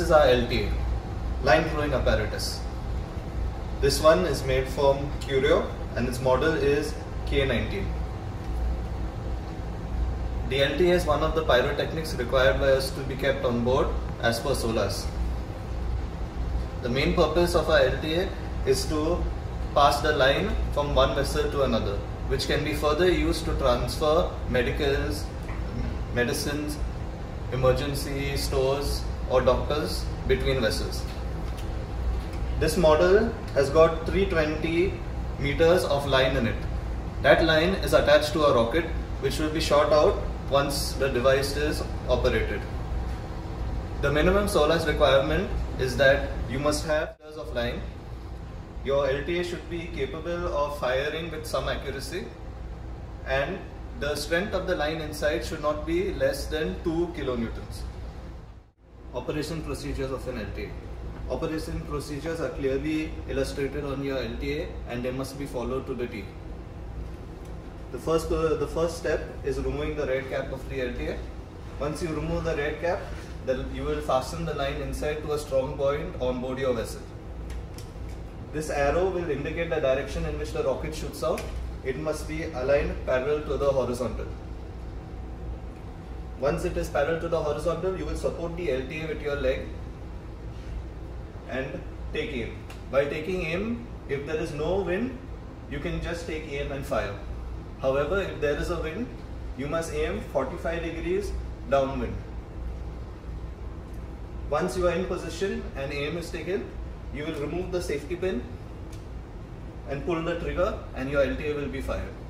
is our LTA, line throwing apparatus. This one is made from Curio and its model is K19. The LTA is one of the pyrotechnics required by us to be kept on board as per SOLAS. The main purpose of our LTA is to pass the line from one vessel to another, which can be further used to transfer medicals, medicines, emergency stores or doctors between vessels. This model has got 320 meters of line in it. That line is attached to a rocket which will be shot out once the device is operated. The minimum SOLAS requirement is that you must have meters of line. Your LTA should be capable of firing with some accuracy and the strength of the line inside should not be less than 2 kilonewtons. Operation procedures of an LTA. Operation procedures are clearly illustrated on your LTA and they must be followed to the T. The first, uh, the first step is removing the red cap of the LTA. Once you remove the red cap, then you will fasten the line inside to a strong point on board your vessel. This arrow will indicate the direction in which the rocket shoots out. It must be aligned parallel to the horizontal. Once it is parallel to the horizontal, you will support the LTA with your leg and take aim. By taking aim, if there is no wind, you can just take aim and fire. However, if there is a wind, you must aim 45 degrees downwind. Once you are in position and aim is taken, you will remove the safety pin and pull the trigger and your LTA will be fired.